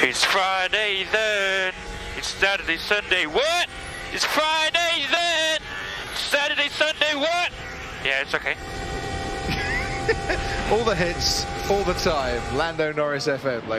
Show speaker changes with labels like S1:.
S1: It's Friday then. It's Saturday, Sunday. What? It's Friday then. Saturday, Sunday. What? Yeah, it's okay.
S2: all the hits, all the time. Lando Norris FM, ladies.